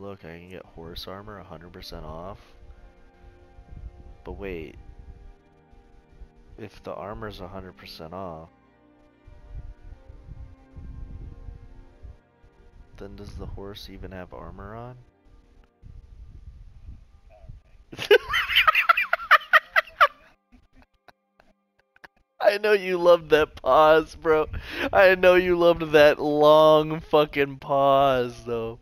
look, I can get horse armor 100% off. But wait. If the armor's 100% off, then does the horse even have armor on? I know you loved that pause, bro. I know you loved that long fucking pause, though.